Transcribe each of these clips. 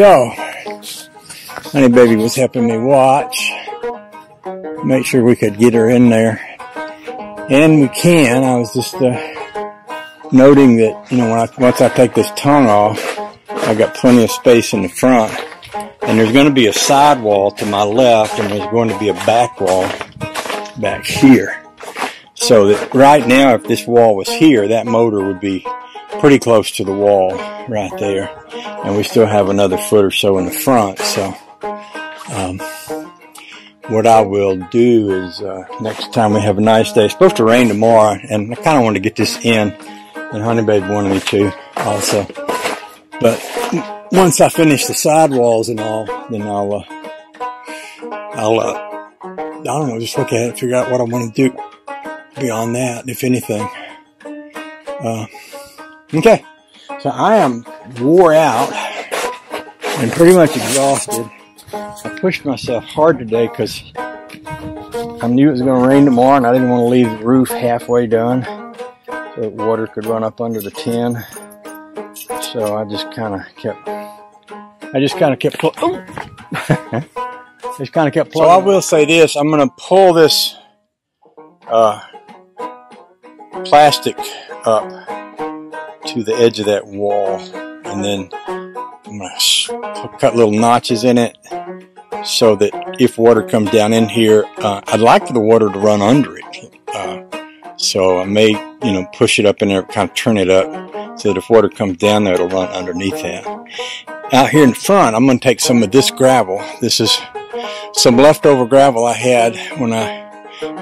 So, Honey Baby was helping me watch, make sure we could get her in there. And we can. I was just uh, noting that, you know, I, once I take this tongue off, I got plenty of space in the front. And there's going to be a side wall to my left, and there's going to be a back wall back here. So that right now, if this wall was here, that motor would be pretty close to the wall right there. And we still have another foot or so in the front. So, um, what I will do is, uh, next time we have a nice day, it's supposed to rain tomorrow, and I kind of want to get this in, and Honey Babe wanted me to also. But once I finish the sidewalls and all, then I'll, uh, I'll, uh, I don't know, just look at it figure out what I want to do beyond that, if anything. Uh, okay. So I am wore out and pretty much exhausted. I pushed myself hard today because I knew it was going to rain tomorrow and I didn't want to leave the roof halfway done so that water could run up under the tin. So I just kind of kept, I just kind of kept, oh! just kind of kept So I will say this, I'm going to pull this, uh, plastic up to the edge of that wall and then I'm going to cut little notches in it so that if water comes down in here, uh, I'd like for the water to run under it. Uh, so I may, you know, push it up in there, kind of turn it up so that if water comes down there, it'll run underneath that. Out here in front, I'm going to take some of this gravel. This is some leftover gravel I had when I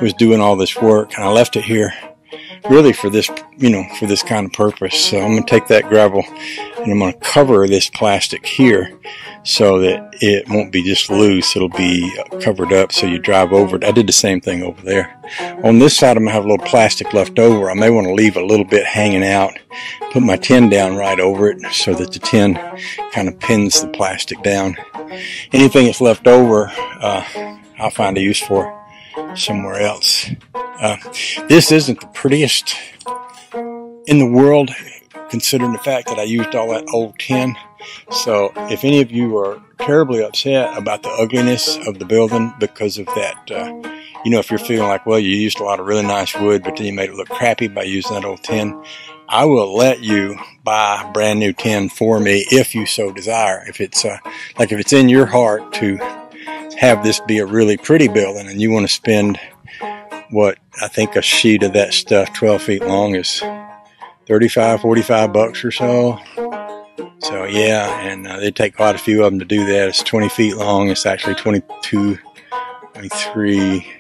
was doing all this work and I left it here really for this, you know, for this kind of purpose. So I'm going to take that gravel and I'm going to cover this plastic here so that it won't be just loose. It'll be covered up so you drive over it. I did the same thing over there. On this side, I'm going to have a little plastic left over. I may want to leave a little bit hanging out, put my tin down right over it so that the tin kind of pins the plastic down. Anything that's left over, uh, I'll find a use for somewhere else. Uh, this isn't the prettiest in the world, considering the fact that I used all that old tin. So if any of you are terribly upset about the ugliness of the building because of that, uh, you know, if you're feeling like, well, you used a lot of really nice wood, but then you made it look crappy by using that old tin, I will let you buy brand new tin for me if you so desire. If it's, uh, like if it's in your heart to have this be a really pretty building and you want to spend what I think a sheet of that stuff 12 feet long is 35, 45 bucks or so. So yeah, and uh, they take quite a few of them to do that. It's 20 feet long. It's actually 22, 23,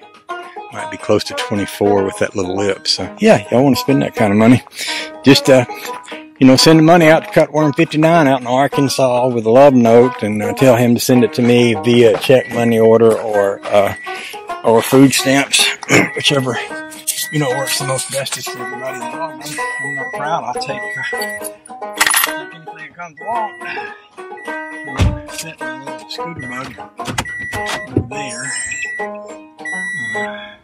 might be close to 24 with that little lip. So yeah, y'all want to spend that kind of money. Just, uh, you know, send the money out to Cutworm 59 out in Arkansas with a love note and uh, tell him to send it to me via check money order or, uh, or food stamps, whichever, you know, works the most bestest for everybody involved. I'm, I'm not proud. I'll take, uh, anything that comes along. Set my little scooter bug there. Uh,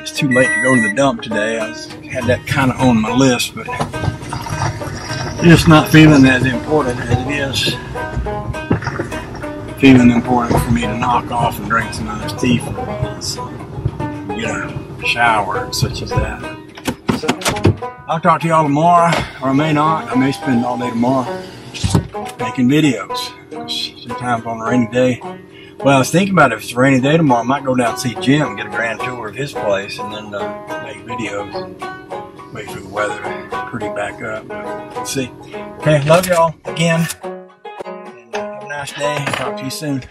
it's too late to go to the dump today. I was, had that kind of on my list, but just not feeling as important as it is feeling important for me to knock off and drink some nice tea for a while. So get a shower such as that. So I'll talk to y'all tomorrow, or I may not. I may spend all day tomorrow making videos. Sometimes on a rainy day. Well, I was thinking about it. If it's a rainy day tomorrow, I might go down and see Jim, get a grand tour of his place, and then uh, make videos wait for the weather pretty back up. See. Okay, love y'all again. And uh, have a nice day. Talk to you soon.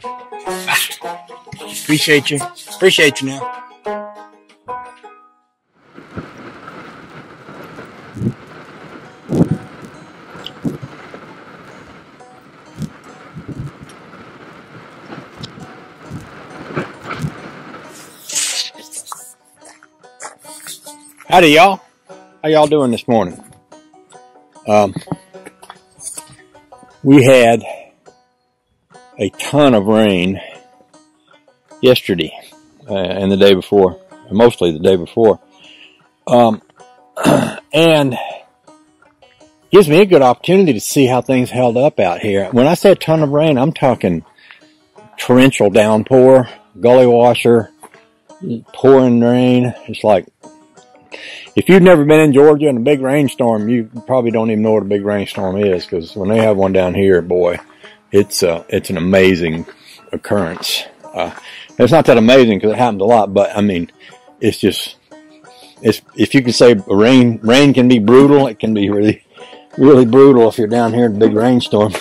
Appreciate you. Appreciate you now. Howdy, y'all. How y'all doing this morning? Um, we had a ton of rain yesterday uh, and the day before, mostly the day before. Um, and gives me a good opportunity to see how things held up out here. When I say a ton of rain, I'm talking torrential downpour, gully washer, pouring rain. It's like, if you've never been in Georgia in a big rainstorm, you probably don't even know what a big rainstorm is because when they have one down here, boy, it's uh, it's an amazing occurrence. Uh, it's not that amazing because it happens a lot, but I mean, it's just, it's, if you can say rain, rain can be brutal, it can be really, really brutal if you're down here in a big rainstorm.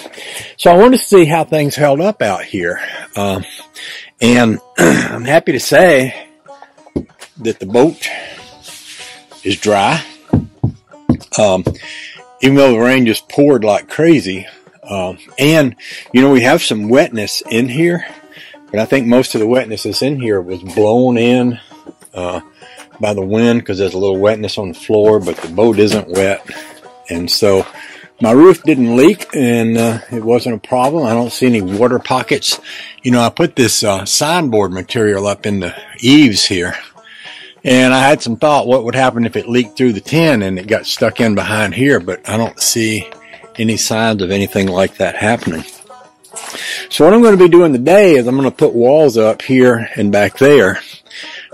So I wanted to see how things held up out here. Um, and I'm happy to say that the boat is dry. Um, even though the rain just poured like crazy. Um, and, you know, we have some wetness in here. But I think most of the wetness that's in here was blown in uh, by the wind because there's a little wetness on the floor, but the boat isn't wet. And so my roof didn't leak and uh, it wasn't a problem. I don't see any water pockets. You know, I put this uh, signboard material up in the eaves here. And I had some thought what would happen if it leaked through the tin and it got stuck in behind here, but I don't see any signs of anything like that happening. So what I'm going to be doing today is I'm going to put walls up here and back there.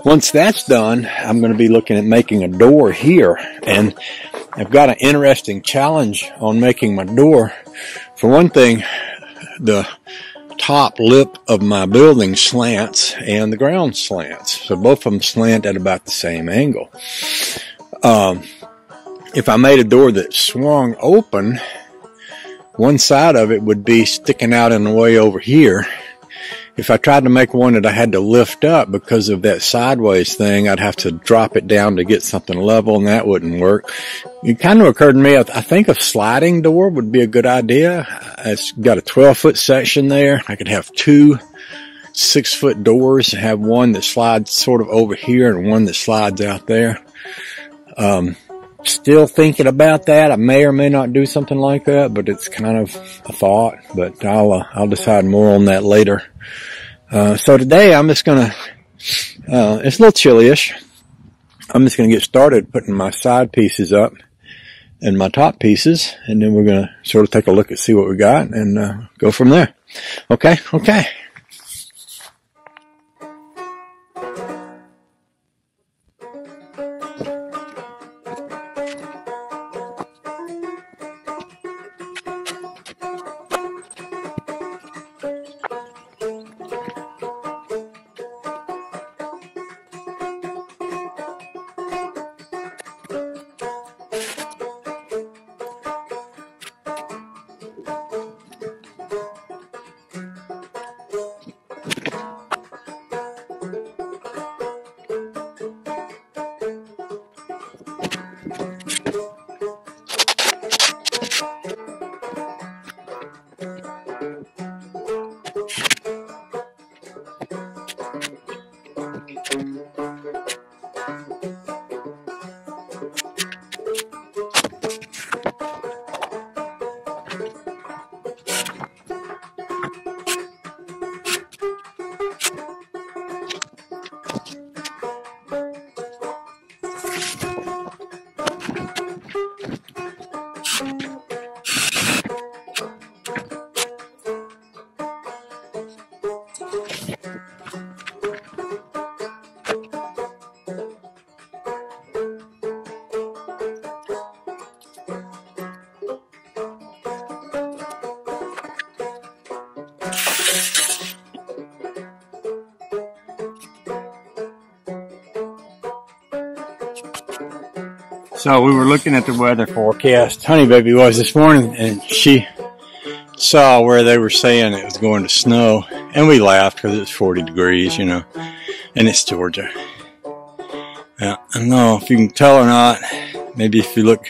Once that's done, I'm going to be looking at making a door here. And I've got an interesting challenge on making my door. For one thing, the top lip of my building slants and the ground slants. So both of them slant at about the same angle. Um, if I made a door that swung open, one side of it would be sticking out in the way over here. If I tried to make one that I had to lift up because of that sideways thing, I'd have to drop it down to get something level and that wouldn't work. It kind of occurred to me, I think a sliding door would be a good idea. It's got a 12 foot section there. I could have two six foot doors, and have one that slides sort of over here and one that slides out there. Um, still thinking about that. I may or may not do something like that, but it's kind of a thought, but I'll, uh, I'll decide more on that later. Uh, so today I'm just gonna, uh, it's a little chillyish. I'm just gonna get started putting my side pieces up and my top pieces, and then we're gonna sort of take a look and see what we got and, uh, go from there. Okay, okay. So we were looking at the weather forecast. Honey baby was this morning and she saw where they were saying it was going to snow and we laughed because it's 40 degrees, you know, and it's Georgia. I don't know if you can tell or not. Maybe if you look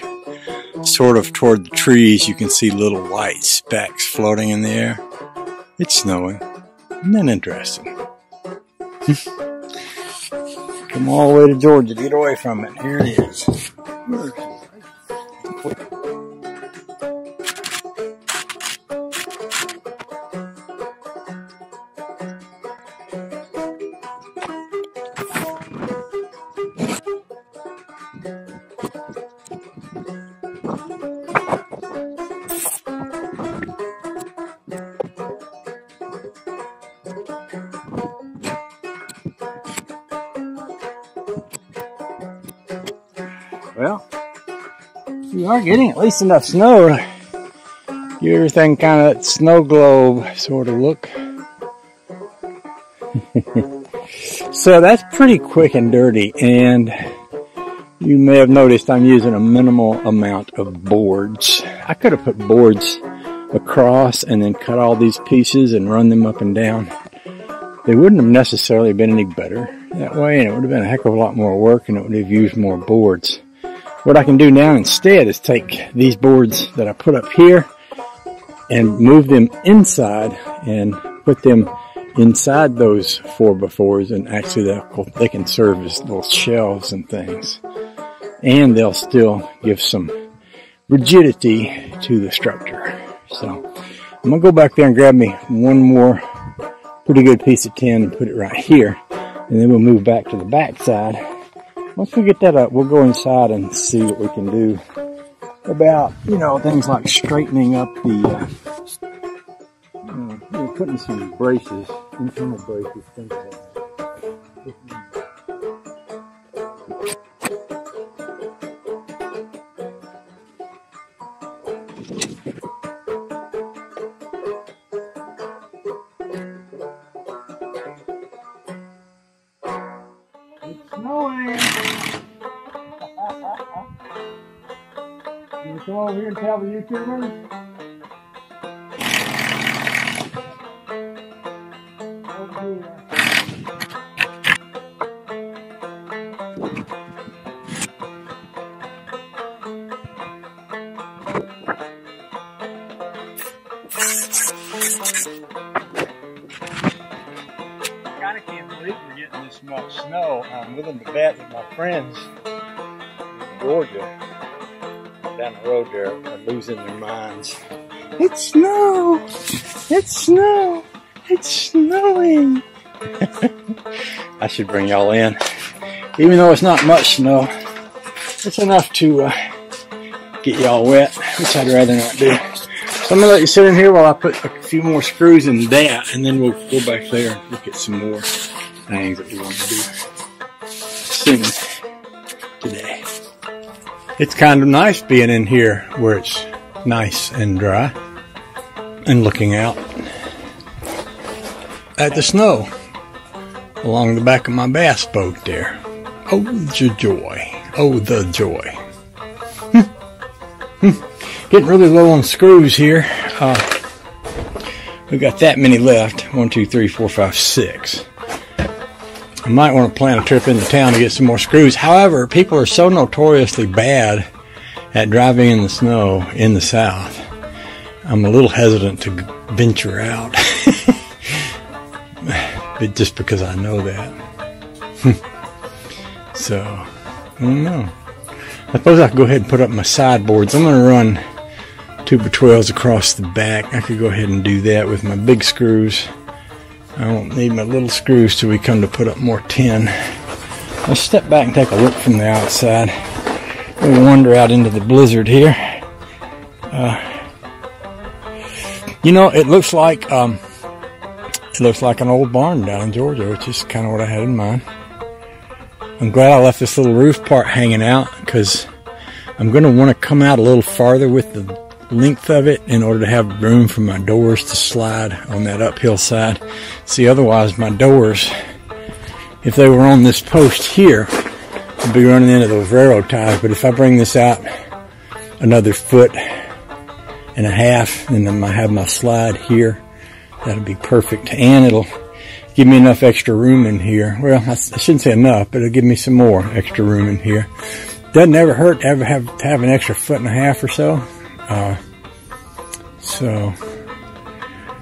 sort of toward the trees, you can see little white specks floating in the air. It's snowing. Isn't that interesting? Come all the way to Georgia to get away from it. Here it is. Getting at least enough snow to give everything kind of that snow globe sort of look. so that's pretty quick and dirty and you may have noticed I'm using a minimal amount of boards. I could have put boards across and then cut all these pieces and run them up and down. They wouldn't have necessarily been any better that way and it would have been a heck of a lot more work and it would have used more boards. What I can do now instead is take these boards that I put up here and move them inside and put them inside those four by fours and actually they can serve as little shelves and things and they'll still give some rigidity to the structure. So I'm gonna go back there and grab me one more pretty good piece of tin and put it right here. And then we'll move back to the back side. Once we get that up, we'll go inside and see what we can do about, you know, things like straightening up the, uh, you know, putting some braces, internal braces, things like that. Over here and tell the YouTubers? Kinda their. It's snow! It's snow! It's snowing! I should bring y'all in. Even though it's not much snow, it's enough to uh, get y'all wet, which I'd rather not do. So I'm gonna let you sit in here while I put a few more screws in that, and then we'll go back there and look at some more things that we want to do soon it's kind of nice being in here where it's nice and dry and looking out at the snow along the back of my bass boat there. Oh, the joy. Oh, the joy. Hmm. Hmm. Getting really low on screws here. Uh, we got that many left. One, two, three, four, five, six. I might want to plan a trip into town to get some more screws. However, people are so notoriously bad at driving in the snow in the South. I'm a little hesitant to venture out. but just because I know that. so, I don't know. I suppose I could go ahead and put up my sideboards. I'm going to run two by 12s across the back. I could go ahead and do that with my big screws. I won't need my little screws till we come to put up more tin. Let's step back and take a look from the outside. We wander out into the blizzard here. Uh, you know, it looks like um, it looks like an old barn down in Georgia, which is kind of what I had in mind. I'm glad I left this little roof part hanging out because I'm going to want to come out a little farther with the length of it in order to have room for my doors to slide on that uphill side. See, otherwise my doors, if they were on this post here, would be running into those railroad ties. But if I bring this out another foot and a half, and then I have my slide here, that'll be perfect. And it'll give me enough extra room in here. Well, I shouldn't say enough, but it'll give me some more extra room in here. Doesn't ever hurt to ever have, to have an extra foot and a half or so. Uh, so,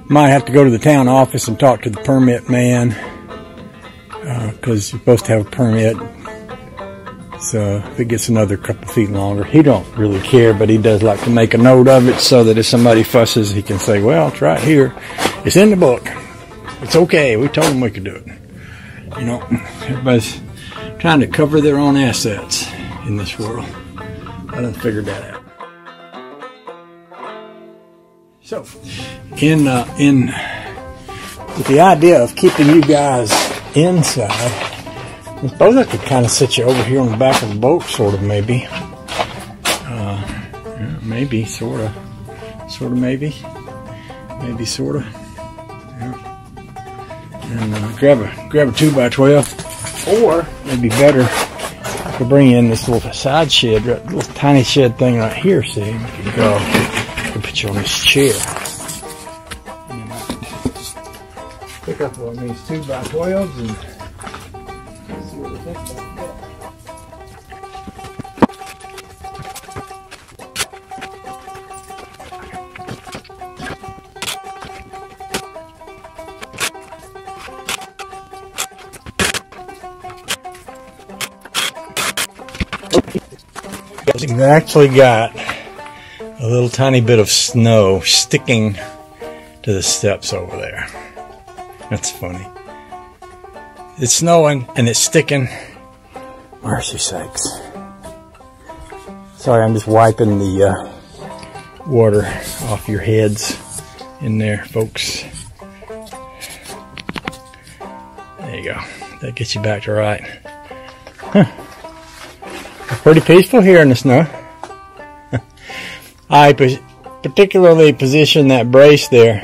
might have to go to the town office and talk to the permit man because uh, you're supposed to have a permit. So if it gets another couple feet longer, he don't really care, but he does like to make a note of it so that if somebody fusses, he can say, "Well, it's right here. It's in the book. It's okay. We told him we could do it." You know, everybody's trying to cover their own assets in this world. I done figured that out. So, in uh, in with the idea of keeping you guys inside, I suppose I could kind of sit you over here on the back of the boat, sort of, maybe. Uh, yeah, maybe, sort of. Sort of, maybe. Maybe, sort of. Yeah. And uh, grab a grab a two by twelve, or maybe better to bring in this little side shed, little tiny shed thing right here. See, you can go. can put you on this chair. Pick up one of these two by twelves and. Actually got a little tiny bit of snow sticking to the steps over there. That's funny. It's snowing and it's sticking. Mercy sakes. Sorry, I'm just wiping the uh, water off your heads in there, folks. There you go. That gets you back to right. Huh. Pretty peaceful here in the snow. I particularly position that brace there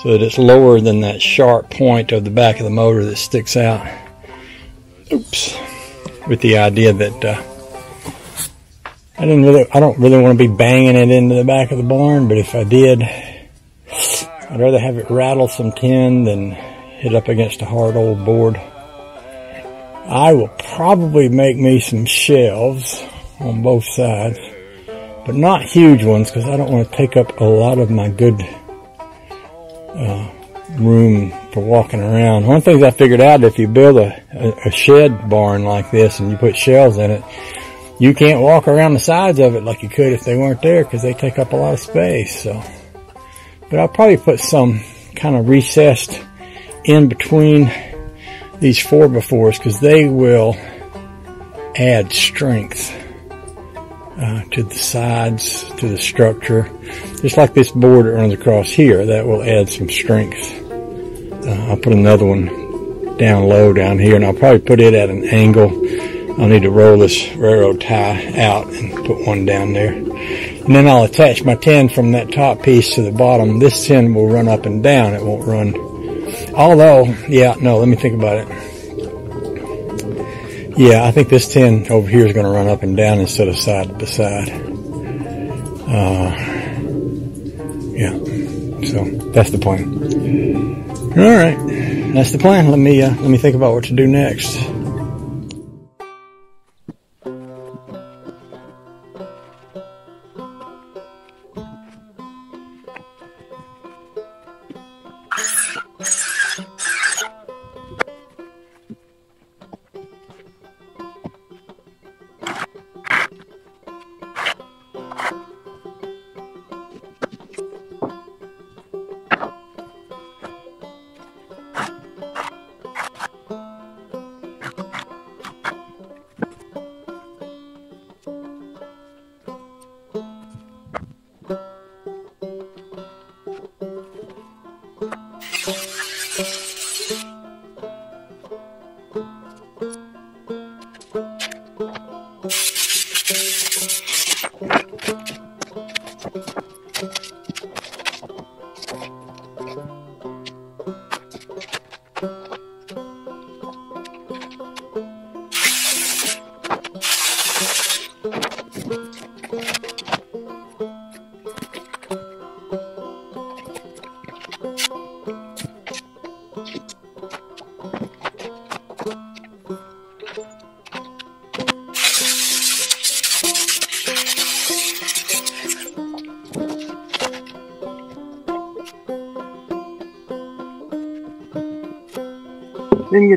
so that it's lower than that sharp point of the back of the motor that sticks out. Oops. With the idea that uh, I didn't really, I don't really want to be banging it into the back of the barn, but if I did, I'd rather have it rattle some tin than hit up against a hard old board. I will probably make me some shelves on both sides, but not huge ones because I don't want to take up a lot of my good uh, room for walking around. One of the things I figured out, if you build a, a, a shed barn like this and you put shelves in it, you can't walk around the sides of it like you could if they weren't there because they take up a lot of space. So, but I'll probably put some kind of recessed in between these four befores because they will add strength uh, to the sides, to the structure. Just like this board that runs across here, that will add some strength. Uh, I'll put another one down low down here and I'll probably put it at an angle. I'll need to roll this railroad tie out and put one down there. And then I'll attach my tin from that top piece to the bottom. This tin will run up and down. It won't run Although, yeah, no, let me think about it. Yeah, I think this tin over here is going to run up and down instead of side by side. Uh, yeah, so that's the plan. All right, that's the plan. Let me uh, let me think about what to do next. Get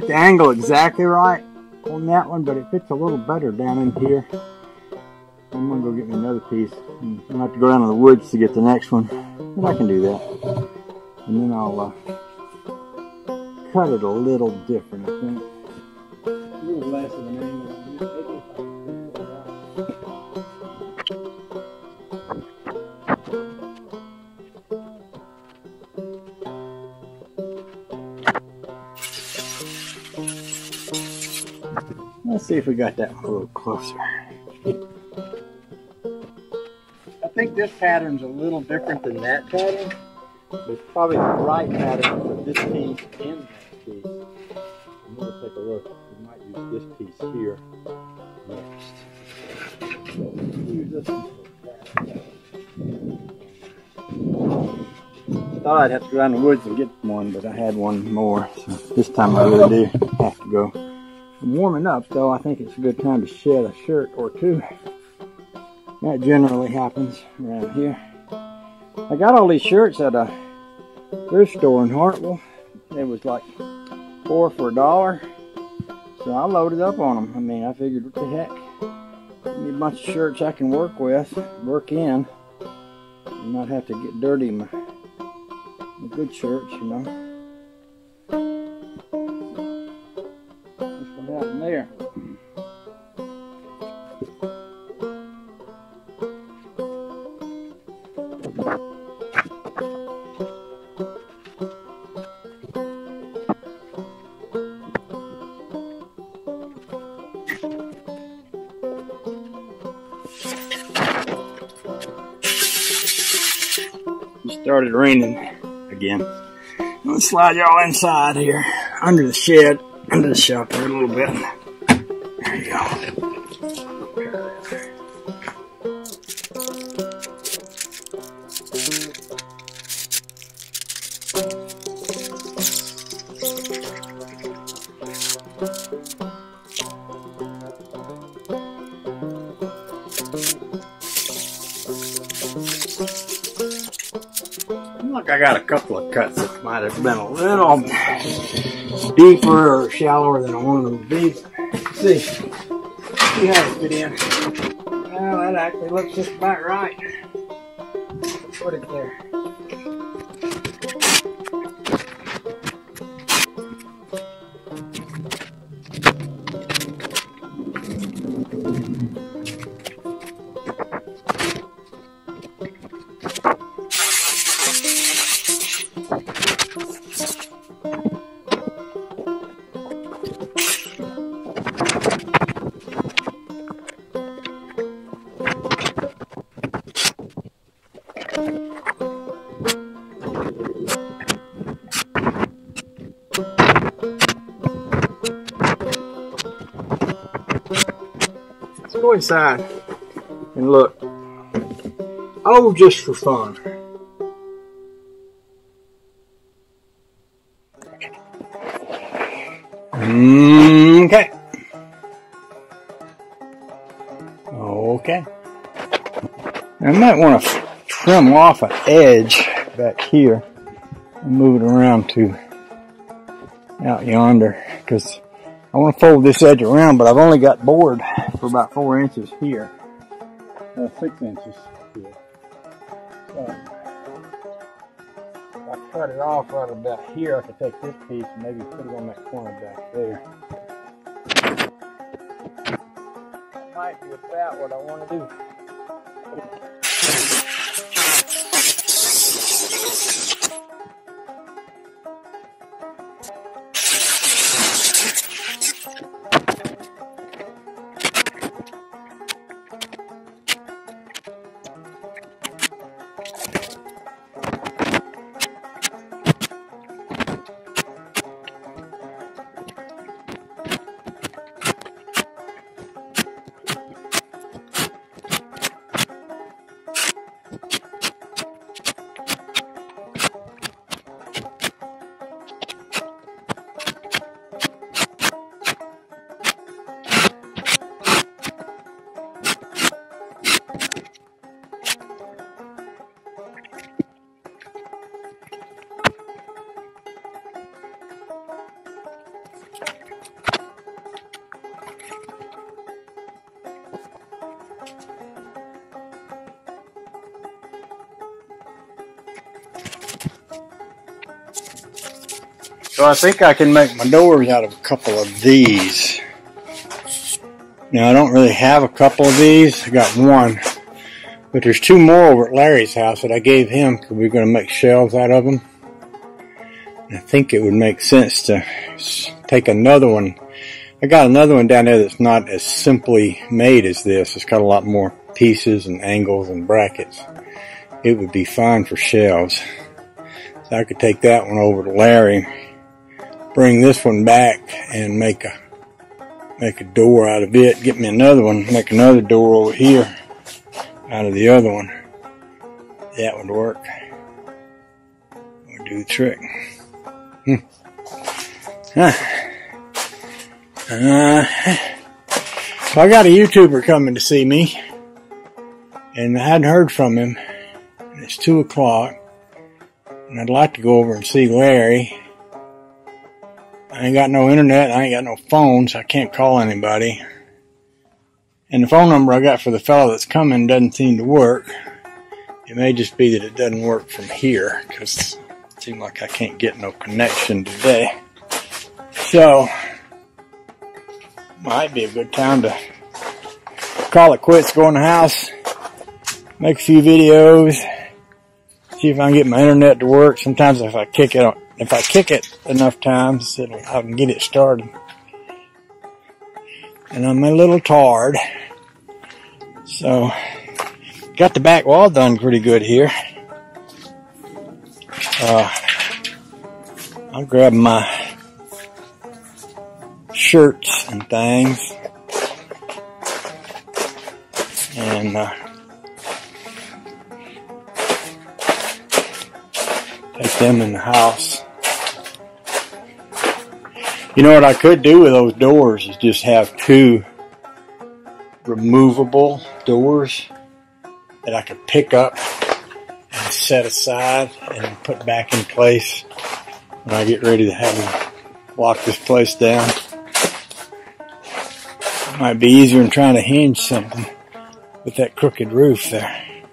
the angle exactly right on that one, but it fits a little better down in here. I'm gonna go get me another piece. I'm gonna have to go down to the woods to get the next one, but I can do that. And then I'll uh, cut it a little different, if we got that one a little closer. I think this pattern's a little different than that pattern. It's probably the right pattern for this piece and that piece. I'm going to take a look. We might use this piece here next. So one Thought I'd have to go in the woods and get one, but I had one more. So this time I really do have to go. Warming up, so I think it's a good time to shed a shirt or two. That generally happens around here. I got all these shirts at a thrift store in Hartwell. It was like four for a dollar. So I loaded up on them. I mean, I figured, what the heck? Need a bunch of shirts I can work with, work in, and not have to get dirty my, my good shirts, you know. Started raining again. I'm gonna slide y'all inside here, under the shed, under the shelter a little bit. Been a little deeper or shallower than I wanted them to be. see, see how it fit in. Well, that actually looks just about right. Put it there. Inside and look. Oh, just for fun. Okay. Okay. I might want to trim off an edge back here and move it around to out yonder because I want to fold this edge around, but I've only got board for about four inches here, uh, six inches here. So if I cut it off right about here, I could take this piece and maybe put it on that corner back there. That might be about what I want to do. So I think I can make my doors out of a couple of these. Now I don't really have a couple of these. I got one. But there's two more over at Larry's house that I gave him because we are going to make shelves out of them. I think it would make sense to take another one I got another one down there that's not as simply made as this. It's got a lot more pieces and angles and brackets. It would be fine for shelves. So I could take that one over to Larry, bring this one back and make a make a door out of it. Get me another one, make another door over here out of the other one. That would work. Would do the trick. Hmm. Huh. Uh, so I got a YouTuber coming to see me, and I hadn't heard from him. It's two o'clock, and I'd like to go over and see Larry. I ain't got no internet, I ain't got no phone, so I can't call anybody. And the phone number I got for the fellow that's coming doesn't seem to work. It may just be that it doesn't work from here, because it seems like I can't get no connection today. So, might be a good time to call it quits, go in the house, make a few videos, see if I can get my internet to work. Sometimes if I kick it, if I kick it enough times, it'll, I can get it started. And I'm a little tired. So, got the back wall done pretty good here. Uh, I'll grab my shirts and things. And uh, take them in the house. You know what I could do with those doors is just have two removable doors that I could pick up and set aside and put back in place when I get ready to have them lock this place down. Might be easier than trying to hinge something with that crooked roof there.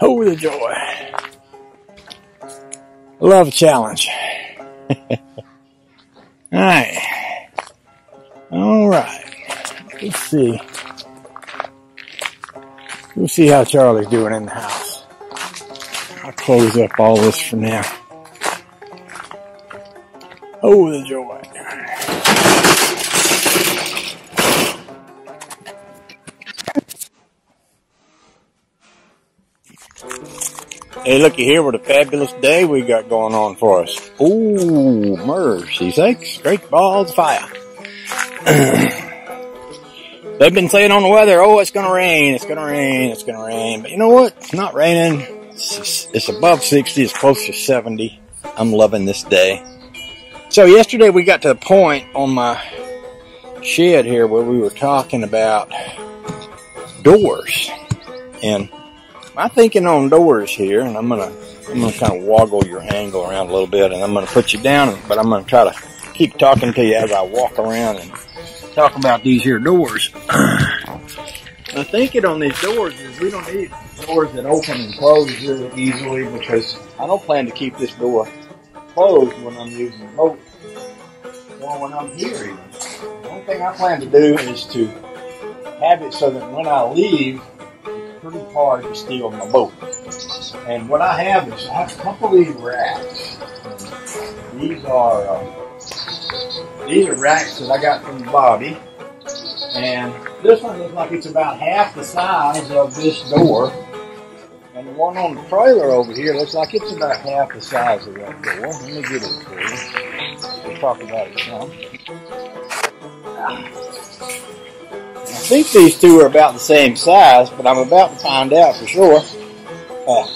Oh, the joy. Love a challenge. Alright. Alright. Let's see. We'll see how Charlie's doing in the house. I'll close up all this for now. Oh, the joy. Hey, looky here, what a fabulous day we got going on for us. Ooh, mercy sakes, great balls of fire. They've been saying on the weather, oh, it's gonna rain, it's gonna rain, it's gonna rain. But you know what? It's not raining. It's, it's above 60, it's close to 70. I'm loving this day. So yesterday we got to the point on my shed here where we were talking about doors. And my thinking on doors here, and I'm gonna I'm gonna kind of woggle your angle around a little bit, and I'm gonna put you down, but I'm gonna try to keep talking to you as I walk around and talk about these here doors. My thinking on these doors is we don't need doors that open and close really easily because I don't plan to keep this door closed when I'm using the boat or when I'm here even. The only thing I plan to do is to have it so that when I leave, pretty hard to steal my boat. And what I have is I have a couple of these racks. These are uh, these are racks that I got from Bobby. And this one looks like it's about half the size of this door. And the one on the trailer over here looks like it's about half the size of that door. Let me get it for you. We'll talk about it some. Think these two are about the same size, but I'm about to find out for sure. Uh,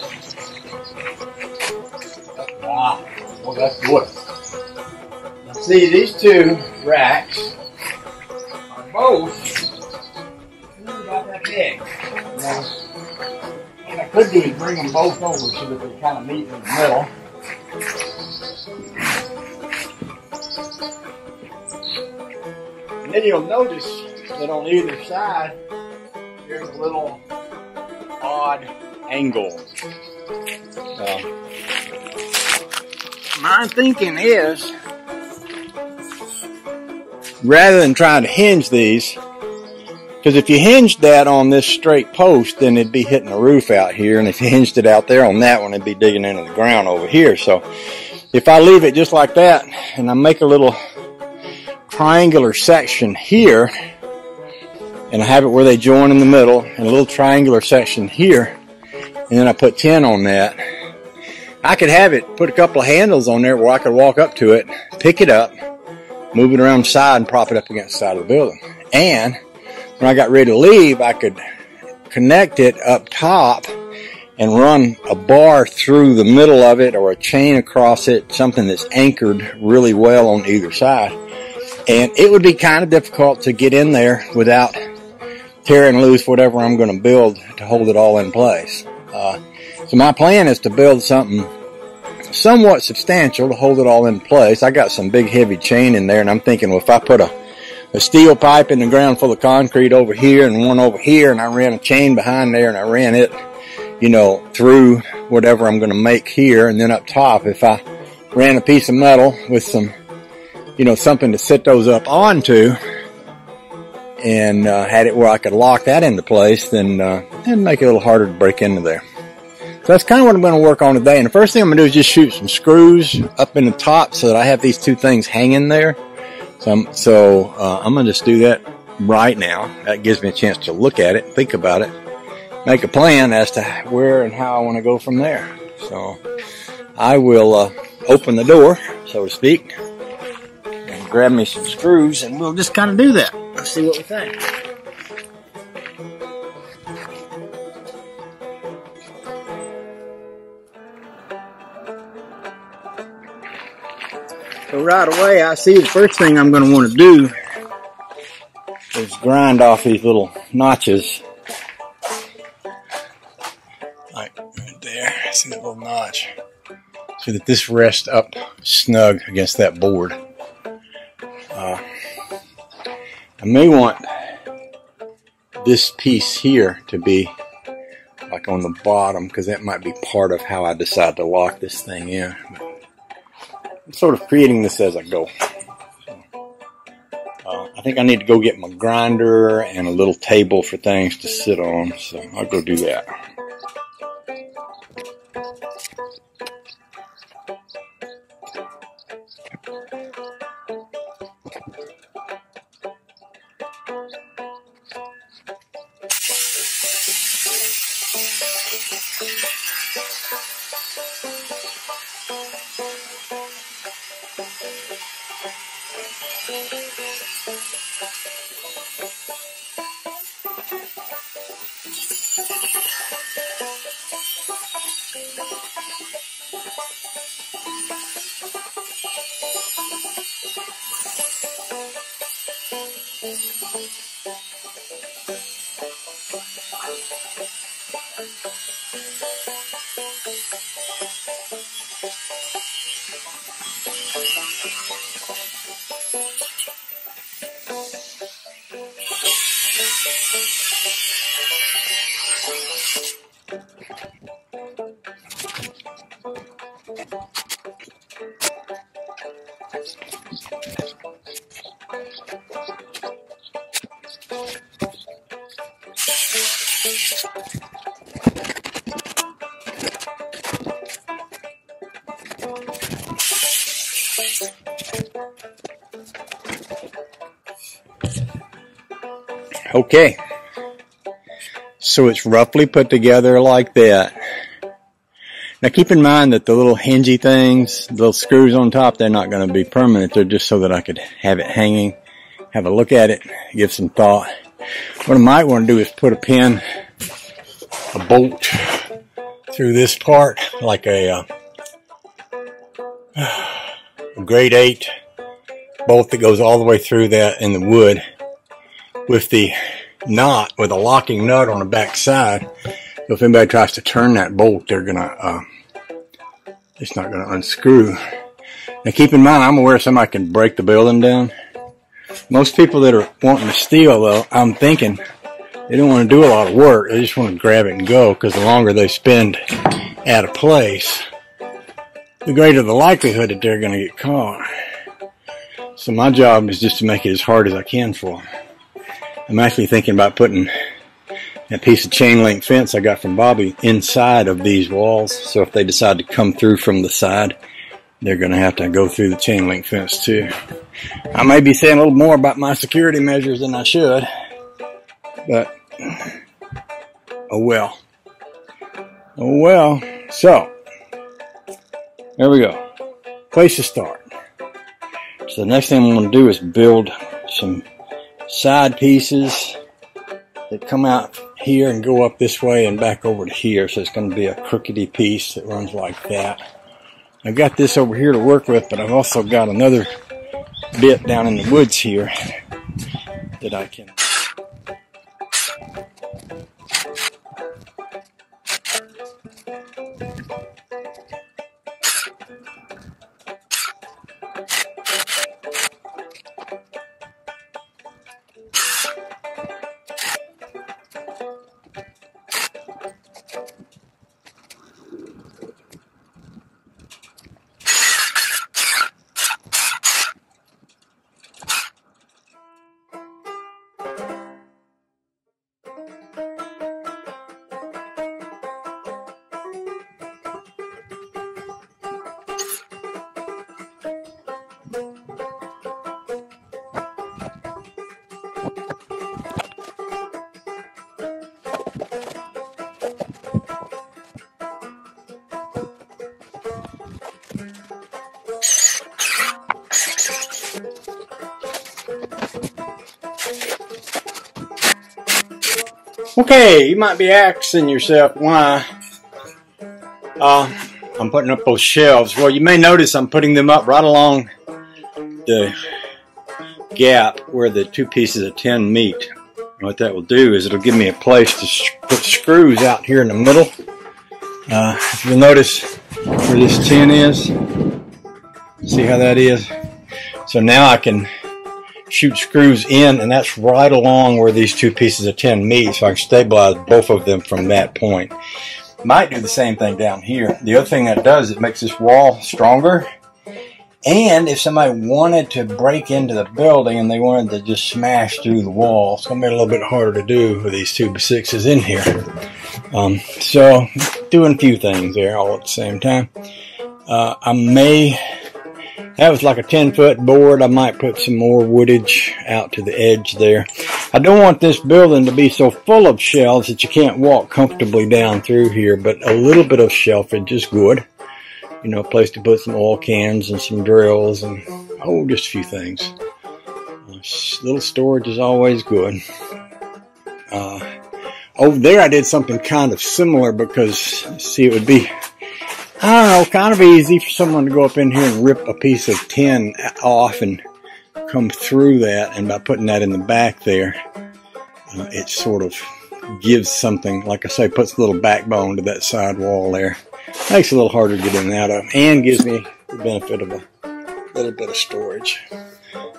ah, well, that's good. See, these two racks are both about that big. Now, what I could do is bring them both over so that they kind of meet in the middle. And then you'll notice that on either side, there's a little odd angle. My thinking is, rather than trying to hinge these, because if you hinged that on this straight post, then it'd be hitting the roof out here. And if you hinged it out there on that one, it'd be digging into the ground over here. So if I leave it just like that and I make a little triangular section here, and I have it where they join in the middle, and a little triangular section here, and then I put tin on that. I could have it, put a couple of handles on there where I could walk up to it, pick it up, move it around the side and prop it up against the side of the building. And when I got ready to leave, I could connect it up top and run a bar through the middle of it or a chain across it, something that's anchored really well on either side. And it would be kind of difficult to get in there without tearing loose whatever I'm going to build to hold it all in place. Uh, so my plan is to build something somewhat substantial to hold it all in place. I got some big heavy chain in there and I'm thinking well, if I put a, a steel pipe in the ground full of concrete over here and one over here and I ran a chain behind there and I ran it, you know, through whatever I'm going to make here and then up top if I ran a piece of metal with some, you know, something to sit those up onto and uh, had it where I could lock that into place, then uh, it'd make it a little harder to break into there. So that's kind of what I'm going to work on today. And the first thing I'm going to do is just shoot some screws up in the top so that I have these two things hanging there. So I'm, so, uh, I'm going to just do that right now. That gives me a chance to look at it, think about it, make a plan as to where and how I want to go from there. So I will uh, open the door, so to speak, and grab me some screws and we'll just kind of do that. Let's see what we think. So right away, I see the first thing I'm going to want to do is grind off these little notches. Like right there, see that little notch. So that this rests up snug against that board. I may want this piece here to be like on the bottom because that might be part of how I decide to lock this thing in. I'm sort of creating this as I go. Uh, I think I need to go get my grinder and a little table for things to sit on, so I'll go do that. Okay. So it's roughly put together like that. Now keep in mind that the little hingy things, the little screws on top, they're not going to be permanent. They're just so that I could have it hanging, have a look at it, give some thought. What I might want to do is put a pin, a bolt through this part, like a, uh, a grade 8 bolt that goes all the way through that in the wood with the knot, with a locking nut on the back side. So if anybody tries to turn that bolt, they're gonna, uh, it's not gonna unscrew. Now keep in mind, I'm aware somebody can break the building down. Most people that are wanting to steal though, I'm thinking they don't want to do a lot of work. They just want to grab it and go because the longer they spend at a place, the greater the likelihood that they're going to get caught. So my job is just to make it as hard as I can for them. I'm actually thinking about putting a piece of chain link fence I got from Bobby inside of these walls. So if they decide to come through from the side, they're going to have to go through the chain link fence too. I may be saying a little more about my security measures than I should, but oh well. Oh well. So, there we go. Place to start. So the next thing I'm going to do is build some side pieces that come out here and go up this way and back over to here. So it's going to be a crookedy piece that runs like that. I've got this over here to work with, but I've also got another bit down in the woods here that I can Okay, you might be asking yourself why uh, I'm putting up those shelves. Well, you may notice I'm putting them up right along the gap where the two pieces of tin meet. What that will do is it'll give me a place to put screws out here in the middle. Uh, if you'll notice where this tin is, see how that is? So now I can shoot screws in and that's right along where these two pieces of tin meet so I can stabilize both of them from that point. Might do the same thing down here. The other thing that does, it makes this wall stronger. And if somebody wanted to break into the building and they wanted to just smash through the wall, it's going to be a little bit harder to do with these two sixes in here. Um, so, doing a few things there all at the same time. Uh, I may that was like a 10 foot board. I might put some more woodage out to the edge there. I don't want this building to be so full of shelves that you can't walk comfortably down through here, but a little bit of shelfage is good. You know, a place to put some oil cans and some drills and, oh, just a few things. A little storage is always good. Uh, over there I did something kind of similar because, see, it would be I don't know, kind of easy for someone to go up in here and rip a piece of tin off and come through that. And by putting that in the back there, uh, it sort of gives something, like I say, puts a little backbone to that side wall there. Makes it a little harder to get in and out of, and gives me the benefit of a little bit of storage.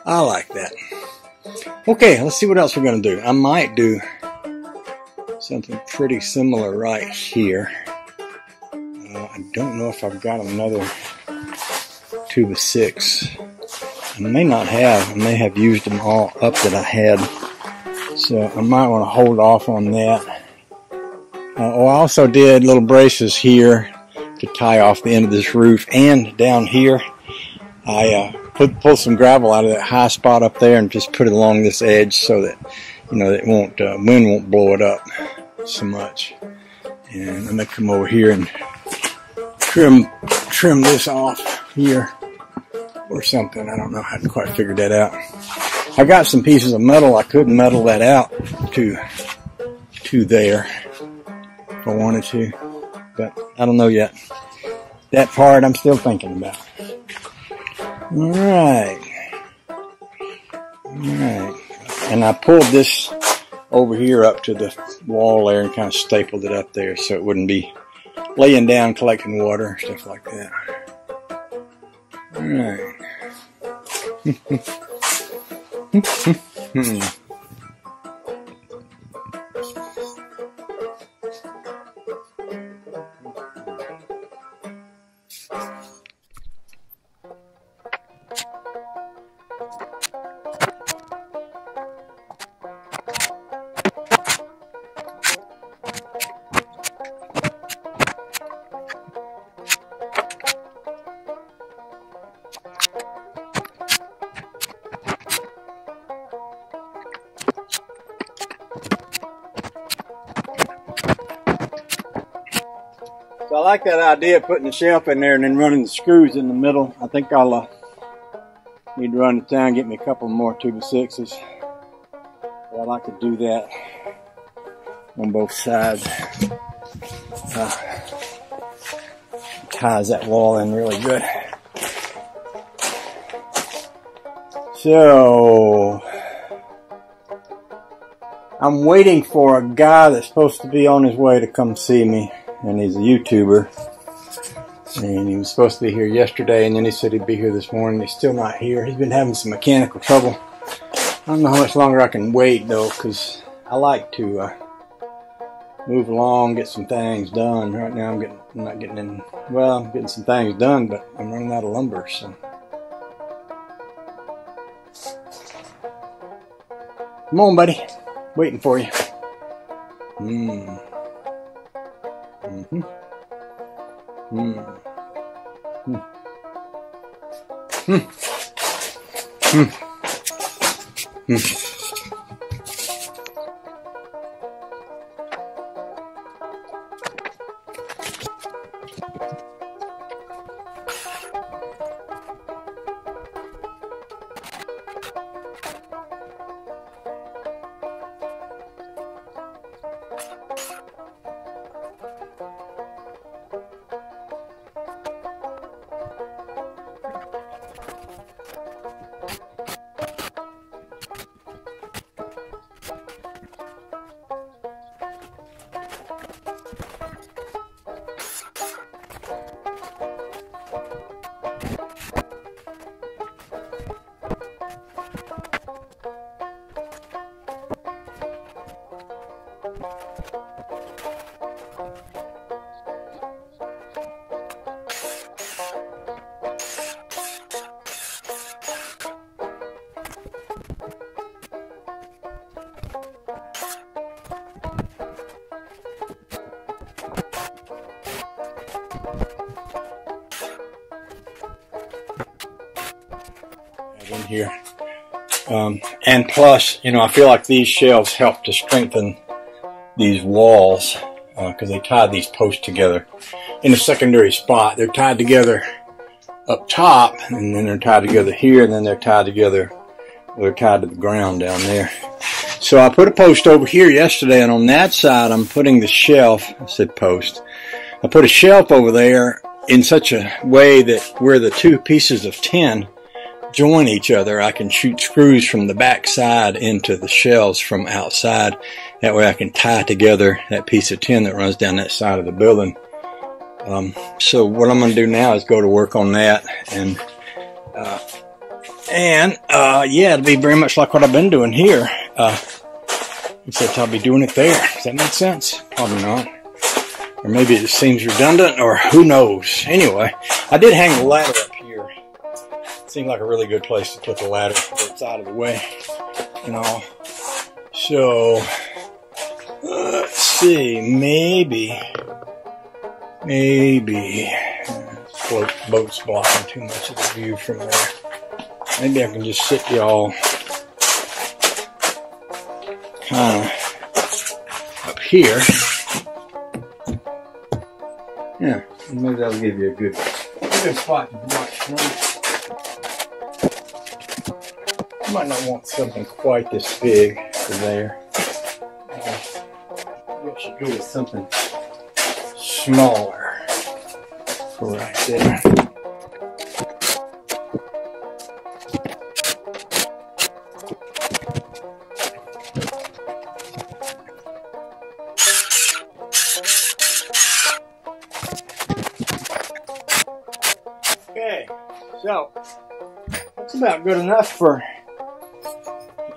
I like that. Okay, let's see what else we're going to do. I might do something pretty similar right here. I don't know if I've got another two of six. I may not have. I may have used them all up that I had. So I might want to hold off on that. Uh, oh, I also did little braces here to tie off the end of this roof and down here. I uh, put pull some gravel out of that high spot up there and just put it along this edge so that you know it won't uh, wind won't blow it up so much. And I'm gonna come over here and trim trim this off here or something. I don't know. I hadn't quite figured that out. I got some pieces of metal. I could metal that out to to there if I wanted to, but I don't know yet. That part I'm still thinking about. All right. All right. And I pulled this over here up to the wall there and kind of stapled it up there so it wouldn't be laying down, collecting water, stuff like that. All right. Hmm. Like that idea of putting the shelf in there and then running the screws in the middle. I think I'll uh, need to run to town get me a couple more two by sixes. But I like to do that on both sides. Uh, ties that wall in really good. So, I'm waiting for a guy that's supposed to be on his way to come see me, and he's a YouTuber. And he was supposed to be here yesterday, and then he said he'd be here this morning. He's still not here. He's been having some mechanical trouble. I don't know how much longer I can wait, though, because I like to uh, move along, get some things done. Right now, I'm getting, I'm not getting in. Well, I'm getting some things done, but I'm running out of lumber, so. Come on, buddy. Waiting for you. Mmm. Mm-hmm. Mmm. Hmm. Hmm. Hmm. Hmm. in plus, you know, I feel like these shelves help to strengthen these walls because uh, they tie these posts together in a secondary spot. They're tied together up top, and then they're tied together here, and then they're tied together. They're tied to the ground down there. So I put a post over here yesterday, and on that side, I'm putting the shelf. I said post. I put a shelf over there in such a way that where the two pieces of tin join each other, I can shoot screws from the back side into the shelves from outside. That way I can tie together that piece of tin that runs down that side of the building. Um, so what I'm going to do now is go to work on that and, uh, and, uh, yeah, it'll be very much like what I've been doing here. Uh, except I'll be doing it there. Does that make sense? Probably not. Or maybe it seems redundant or who knows. Anyway, I did hang a ladder up seemed like a really good place to put the ladder so it's out of the way and all. So, let's see, maybe, maybe, float boat's blocking too much of the view from there. Maybe I can just sit y'all kind of up here. Yeah, maybe that'll give you a good, good spot to watch. You might not want something quite this big for there. Uh, you should go with something smaller for right there. Okay, so that's about good enough for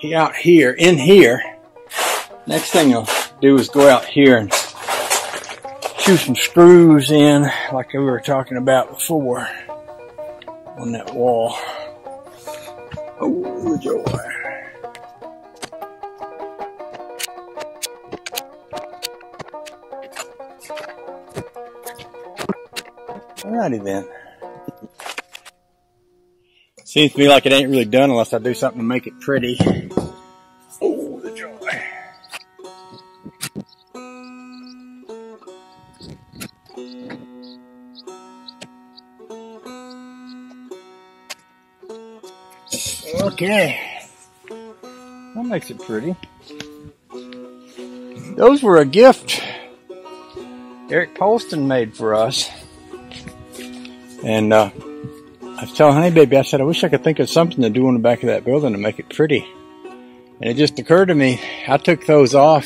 out here, in here. Next thing I'll do is go out here and chew some screws in like we were talking about before on that wall. Oh, joy. Alrighty then. Seems to me like it ain't really done unless I do something to make it pretty. Oh, the joy. Okay. That makes it pretty. Those were a gift Eric Polston made for us. And, uh, I was telling Honey Baby, I said, I wish I could think of something to do on the back of that building to make it pretty. And it just occurred to me, I took those off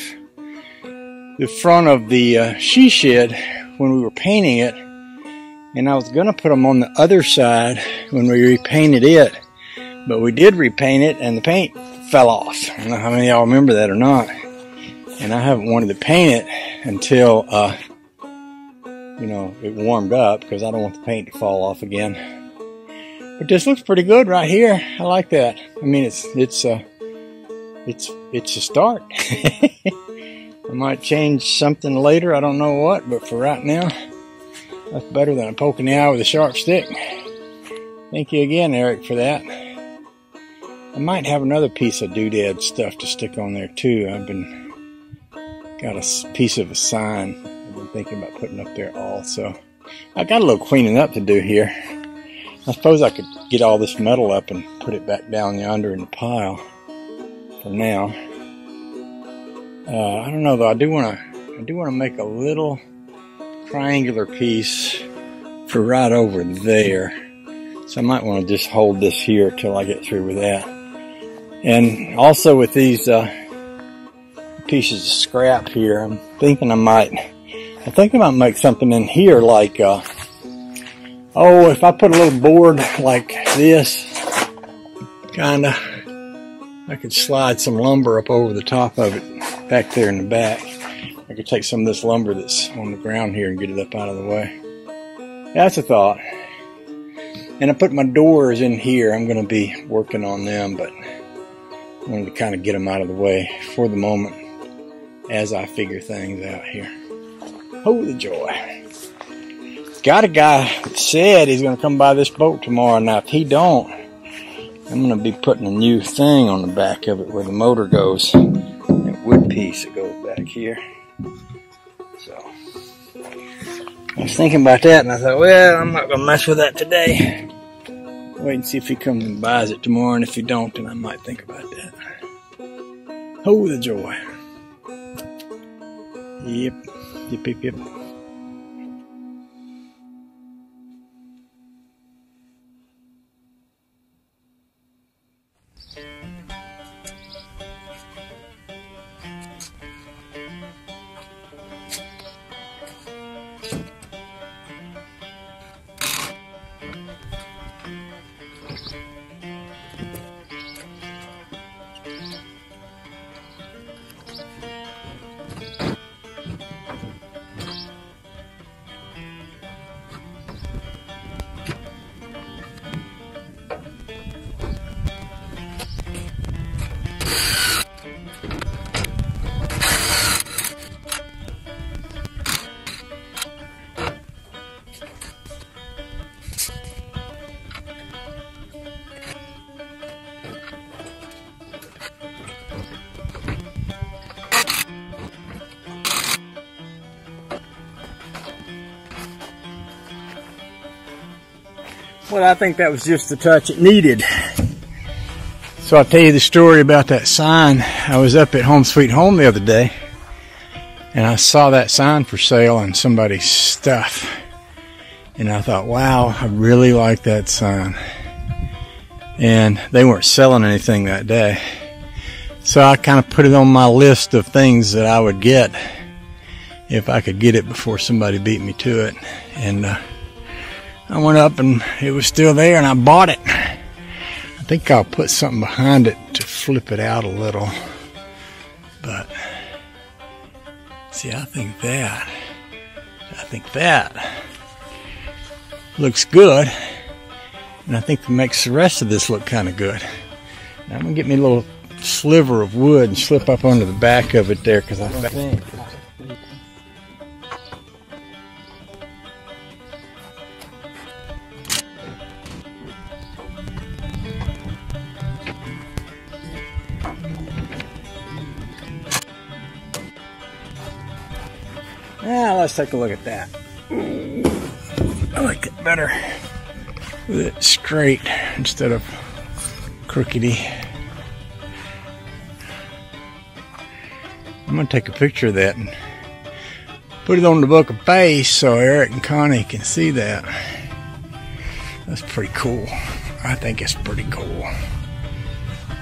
the front of the uh, she shed when we were painting it. And I was going to put them on the other side when we repainted it. But we did repaint it and the paint fell off. I don't know how many of y'all remember that or not. And I haven't wanted to paint it until, uh, you know, it warmed up because I don't want the paint to fall off again. This looks pretty good right here. I like that. I mean, it's, it's, uh, it's, it's a start. I might change something later. I don't know what, but for right now, that's better than a poke in the eye with a sharp stick. Thank you again, Eric, for that. I might have another piece of doodad stuff to stick on there too. I've been got a piece of a sign I've been thinking about putting up there also. I got a little cleaning up to do here. I suppose I could get all this metal up and put it back down yonder in the pile for now. Uh, I don't know though. I do want to. I do want to make a little triangular piece for right over there. So I might want to just hold this here till I get through with that. And also with these uh, pieces of scrap here, I'm thinking I might, I think I might make something in here like, uh, oh, if I put a little board like this, kinda, I could slide some lumber up over the top of it back there in the back. I could take some of this lumber that's on the ground here and get it up out of the way. That's a thought. And I put my doors in here. I'm going to be working on them, but I wanted to kind of get them out of the way for the moment as I figure things out here. Oh, the joy. Got a guy said he's going to come by this boat tomorrow. Now, if he don't, I'm going to be putting a new thing on the back of it where the motor goes. That wood piece that goes back here. So, I was thinking about that and I thought, well, I'm not going to mess with that today. Wait and see if he comes and buys it tomorrow, and if he don't, then I might think about that. Oh, the joy. Yep. Yep, yep, yep. Well, I think that was just the touch it needed. So I'll tell you the story about that sign. I was up at Home Sweet Home the other day and I saw that sign for sale on somebody's stuff. And I thought, wow, I really like that sign. And they weren't selling anything that day. So I kind of put it on my list of things that I would get if I could get it before somebody beat me to it. And, uh, I went up and it was still there and I bought it. I think I'll put something behind it to flip it out a little. But see, I think that, I think that looks good. And I think it makes the rest of this look kind of good. Now I'm to get me a little sliver of wood and slip up under the back of it there because I think Now let's take a look at that. I like it better with it straight instead of crookedy. I'm gonna take a picture of that and put it on the book of face so Eric and Connie can see that. That's pretty cool. I think it's pretty cool.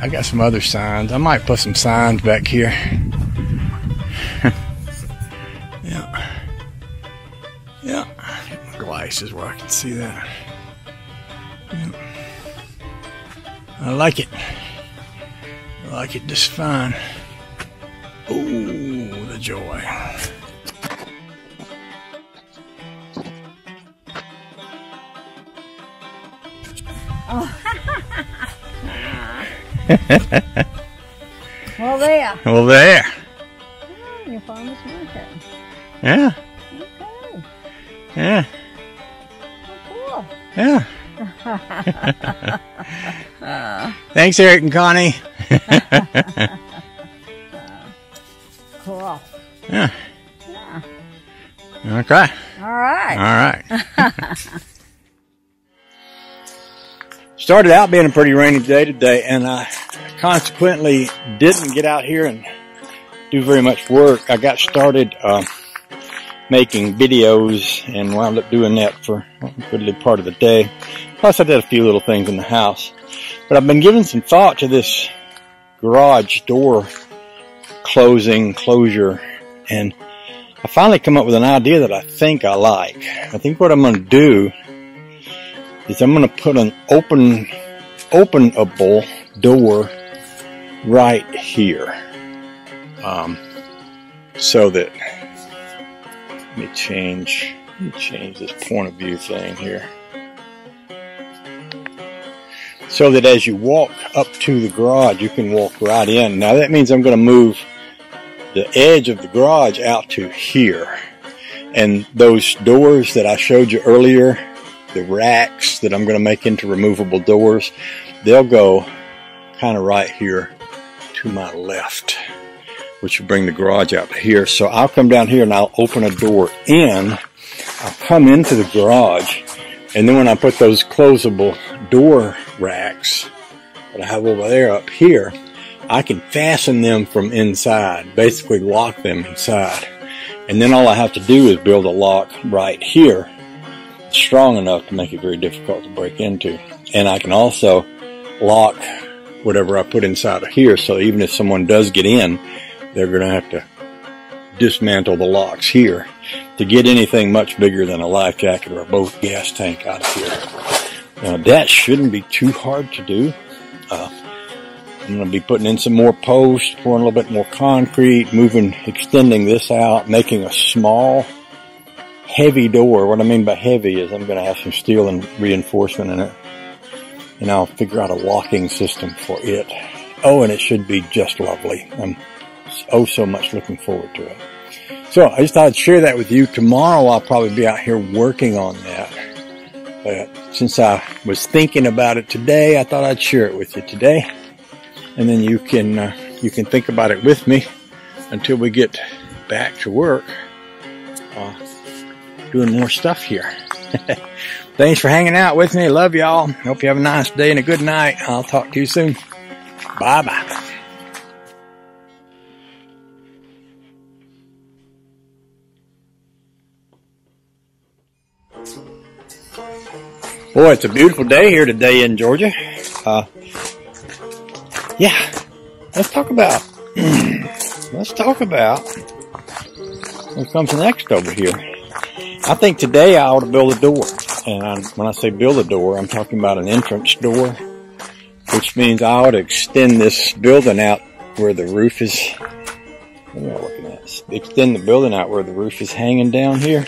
I got some other signs. I might put some signs back here. yeah. Yeah. My glasses where I can see that. Yeah. I like it. I like it just fine. Ooh, the joy. Oh. well, there. Well, there. Oh, your farmer's market. Yeah. Okay. Yeah. Oh, Yeah. Thanks, Eric and Connie. cool. Cool. Yeah. Yeah. Okay. All right. All right. Started out being a pretty rainy day today, and I consequently didn't get out here and do very much work. I got started uh, making videos and wound up doing that for a goodly part of the day. Plus, I did a few little things in the house. But I've been giving some thought to this garage door closing, closure, and I finally come up with an idea that I think I like. I think what I'm going to do is I'm going to put an open, openable door right here. Um, so that, let me change, let me change this point of view thing here. So that as you walk up to the garage, you can walk right in. Now that means I'm going to move the edge of the garage out to here. And those doors that I showed you earlier, the racks that I'm going to make into removable doors, they'll go kind of right here to my left, which will bring the garage out here. So I'll come down here and I'll open a door in. I'll come into the garage. And then when I put those closable door racks that I have over there up here, I can fasten them from inside, basically lock them inside. And then all I have to do is build a lock right here, strong enough to make it very difficult to break into. And I can also lock whatever I put inside of here, so even if someone does get in, they're going to have to dismantle the locks here to get anything much bigger than a life jacket or a boat gas tank out of here. Now that shouldn't be too hard to do. Uh, I'm going to be putting in some more posts, pouring a little bit more concrete, moving, extending this out, making a small, heavy door. What I mean by heavy is I'm going to have some steel and reinforcement in it. And I'll figure out a locking system for it. Oh, and it should be just lovely. I'm oh so much looking forward to it. So I just thought I'd share that with you. Tomorrow I'll probably be out here working on that. But since I was thinking about it today, I thought I'd share it with you today and then you can uh, you can think about it with me until we get back to work uh, doing more stuff here. Thanks for hanging out with me. Love y'all. Hope you have a nice day and a good night. I'll talk to you soon. Bye bye. Boy, it's a beautiful day here today in Georgia. Uh, yeah, let's talk about, let's talk about what comes next over here. I think today I ought to build a door. And I, when I say build a door, I'm talking about an entrance door, which means I ought to extend this building out where the roof is, what am I looking at? Extend the building out where the roof is hanging down here.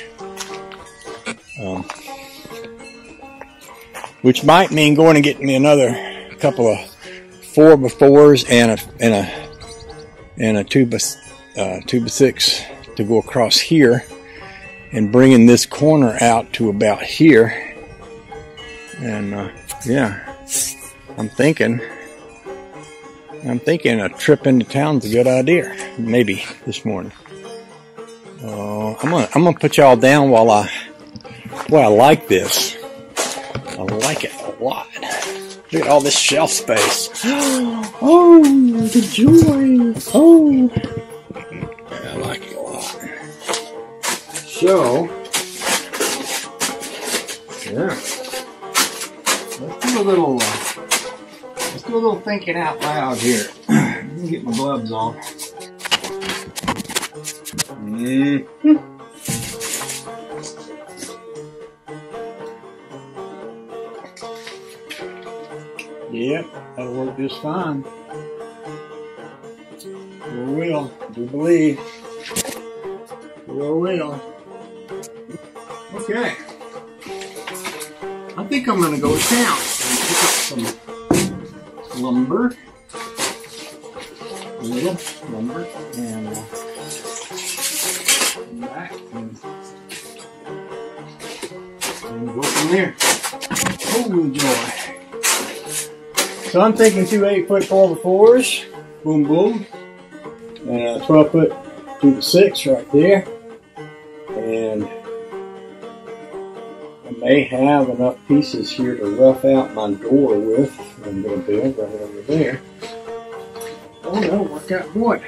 Um, which might mean going and getting me another couple of four by fours and a and a and a two by uh, two by six to go across here, and bringing this corner out to about here. And uh, yeah, I'm thinking. I'm thinking a trip into town's a good idea. Maybe this morning. Uh, I'm gonna I'm gonna put y'all down while I. Boy, I like this. I like it a lot. Look at all this shelf space. Oh, the joy. Oh. I like it a lot. So, yeah. Let's do a little, uh, let's do a little thinking out loud here. Let me get my gloves on. Mm. Yep, that'll work just fine. Sure will, do believe. Sure will. Okay. I think I'm gonna go to town and pick up some lumber. A little lumber and uh, back and, and go from there. Oh joy. So I'm thinking two eight foot four by fours, boom boom, and a 12 foot two by six right there. And I may have enough pieces here to rough out my door with. I'm to build right over there. Oh no, work out wood.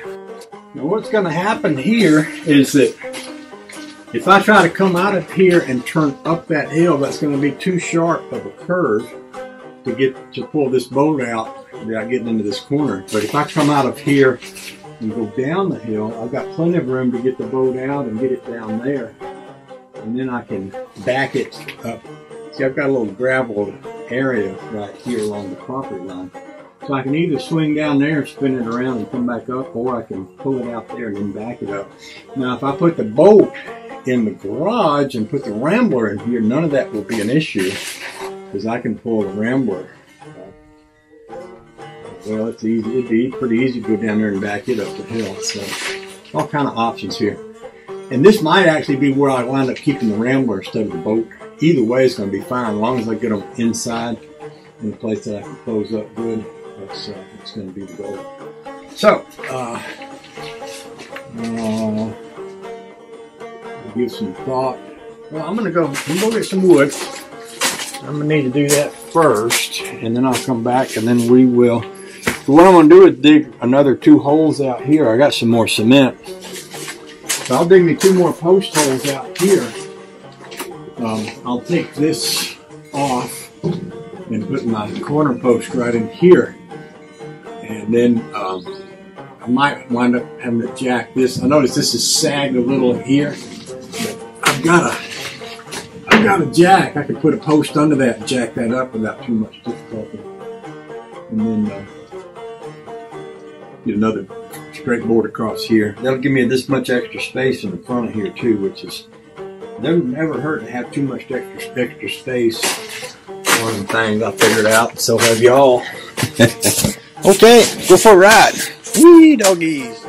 Now what's going to happen here is that if I try to come out of here and turn up that hill, that's going to be too sharp of a curve to get to pull this boat out without getting into this corner. But if I come out of here and go down the hill, I've got plenty of room to get the boat out and get it down there. And then I can back it up. See, I've got a little gravel area right here along the property line. So I can either swing down there and spin it around and come back up, or I can pull it out there and then back it up. Now, if I put the boat in the garage and put the Rambler in here, none of that will be an issue because I can pull the Rambler. Well, it's easy. It'd be pretty easy to go down there and back it up the hill. So, all kind of options here. And this might actually be where I wind up keeping the Rambler instead of the boat. Either way, it's going to be fine as long as I get them inside in a place that I can close up good. That's uh, that's going to be the goal. So, uh, uh, give some thought. Well, I'm going to go. I'm going to get some wood. I'm gonna need to do that first, and then I'll come back, and then we will. So what I'm gonna do is dig another two holes out here. I got some more cement, so I'll dig me two more post holes out here. Um, I'll take this off and put my corner post right in here, and then um, I might wind up having to jack this. I notice this is sagged a little here, but I've got a got a jack. I could put a post under that and jack that up without too much difficulty. And then uh, get another straight board across here. That'll give me this much extra space in the front of here too, which is doesn't never hurt to have too much extra extra space. One of the things I figured out. So have y'all. okay, go for a ride. Wee doggies.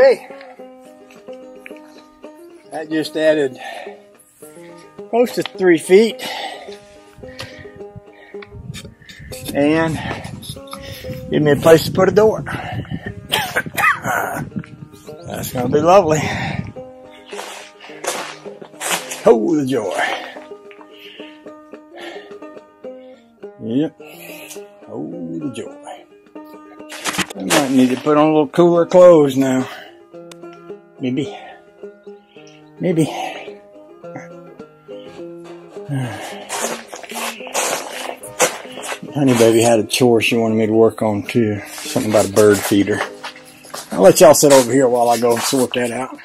Okay. That just added close to three feet. And give me a place to put a door. That's gonna be lovely. Oh, the joy. Yep. Oh, the joy. I might need to put on a little cooler clothes now. Maybe. Maybe. Honey Baby had a chore she wanted me to work on too. Something about a bird feeder. I'll let y'all sit over here while I go sort that out.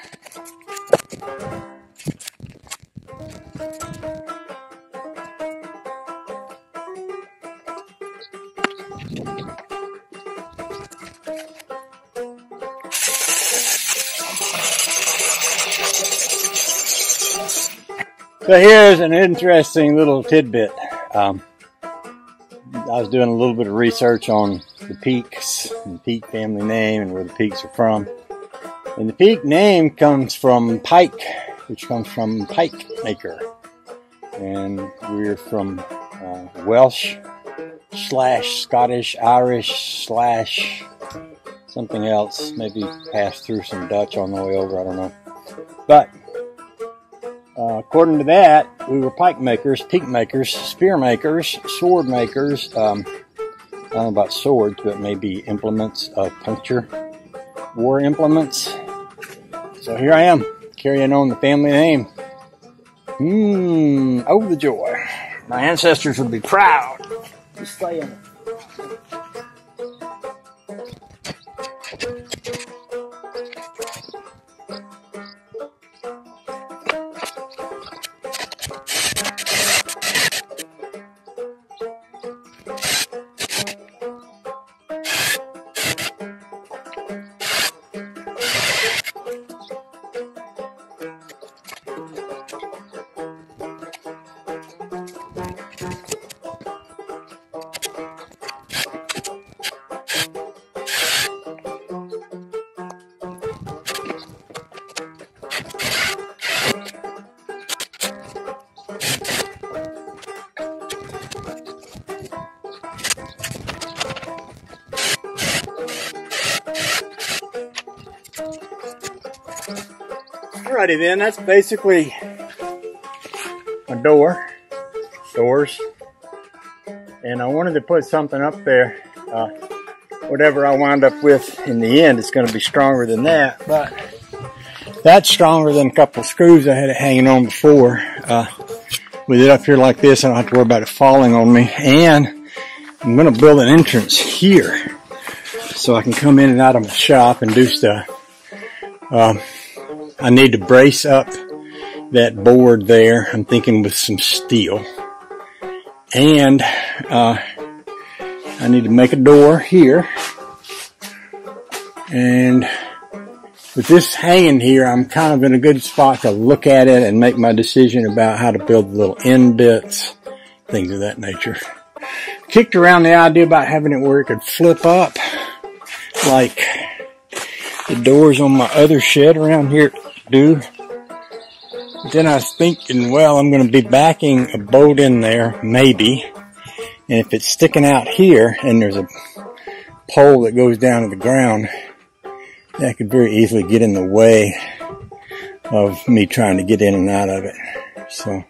So here's an interesting little tidbit. Um, I was doing a little bit of research on the Peeks, the Peek family name, and where the Peeks are from. And the Peek name comes from pike, which comes from pike maker. And we're from uh, Welsh slash Scottish, Irish slash something else. Maybe passed through some Dutch on the way over. I don't know. But uh, according to that, we were pike makers, peak makers, spear makers, sword makers. Um, I don't know about swords, but maybe implements of puncture, war implements. So here I am, carrying on the family name. Hmm, oh the joy. My ancestors would be proud. Just saying. Alrighty then, that's basically a door, doors. And I wanted to put something up there. Uh, whatever I wind up with in the end, it's going to be stronger than that. But that's stronger than a couple of screws I had it hanging on before. Uh, with it up here like this, I don't have to worry about it falling on me. And I'm going to build an entrance here so I can come in and out of my shop and do stuff. Um, I need to brace up that board there. I'm thinking with some steel. And uh, I need to make a door here. And with this hanging here, I'm kind of in a good spot to look at it and make my decision about how to build the little end bits, things of that nature. Kicked around the idea about having it where it could flip up like the doors on my other shed around here do. Then I was thinking, well, I'm going to be backing a boat in there, maybe. And if it's sticking out here and there's a pole that goes down to the ground, that could very easily get in the way of me trying to get in and out of it. So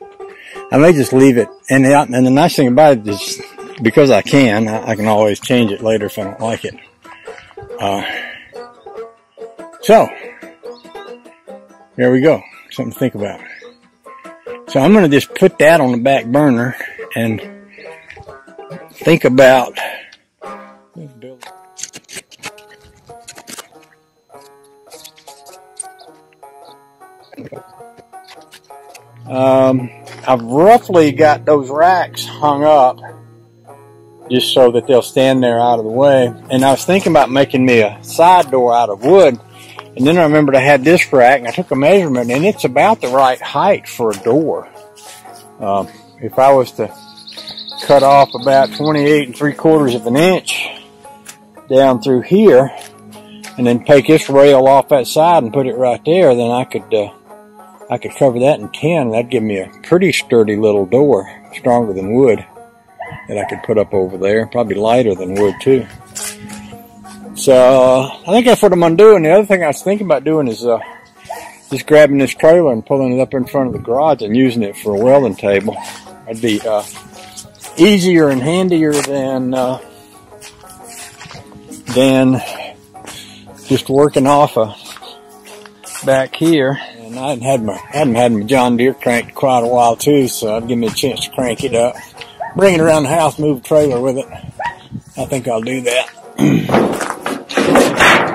I may just leave it. And the, and the nice thing about it is because I can, I, I can always change it later if I don't like it. Uh, so, there we go. Something to think about. So I'm going to just put that on the back burner and think about um, I've roughly got those racks hung up just so that they'll stand there out of the way. And I was thinking about making me a side door out of wood. And then I remembered I had this rack and I took a measurement and it's about the right height for a door. Um, if I was to cut off about 28 and three quarters of an inch down through here, and then take this rail off that side and put it right there, then I could uh, I could cover that in tin. That'd give me a pretty sturdy little door, stronger than wood, that I could put up over there. Probably lighter than wood too. So I think that's what I'm gonna do. And the other thing I was thinking about doing is uh, just grabbing this trailer and pulling it up in front of the garage and using it for a welding table. That'd be uh, easier and handier than uh, than just working off a back here. And I hadn't had my hadn't had my John Deere cranked quite a while too, so I'd give me a chance to crank it up, bring it around the house, move the trailer with it. I think I'll do that.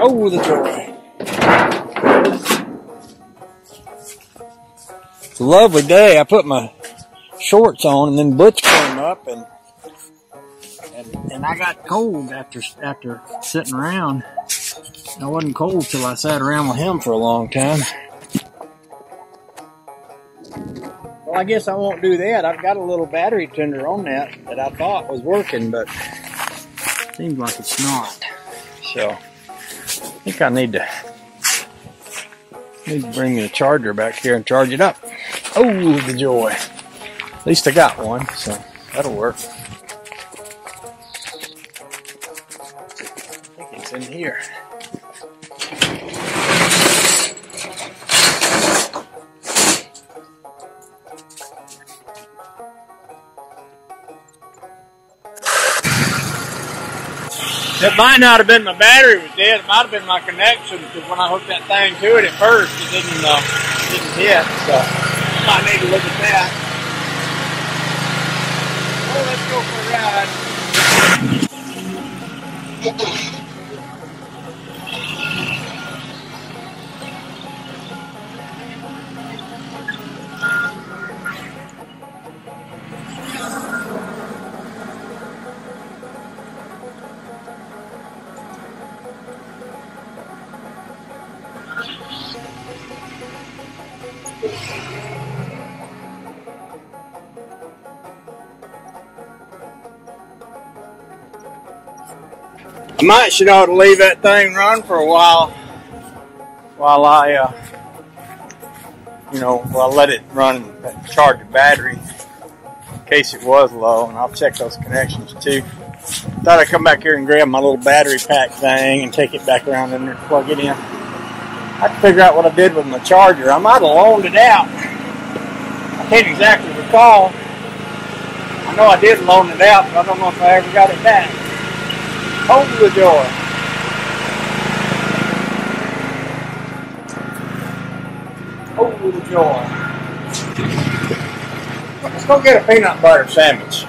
oh, the a lovely day. I put my shorts on, and then Butch came up and and, and I got cold after after sitting around. I wasn't cold till I sat around with him for a long time. Well, I guess I won't do that. I've got a little battery tender on that that I thought was working, but seems like it's not. So think I need to need to bring the charger back here and charge it up. Oh, the joy! At least I got one, so that'll work. I think it's in here. It might not have been my battery was dead. It might have been my connection because when I hooked that thing to it at first, it didn't uh, didn't hit. So I need to look at that. Well, let's go for a ride. I might should ought to leave that thing run for a while while I, uh, you know, while I let it run and charge the battery in case it was low, and I'll check those connections too. Thought I'd come back here and grab my little battery pack thing and take it back around in there and plug it in. I have to figure out what I did with my charger. I might have loaned it out. I can't exactly recall. I know I did loan it out, but I don't know if I ever got it back. Hold the door. Hold the door. Let's go get a peanut butter sandwich.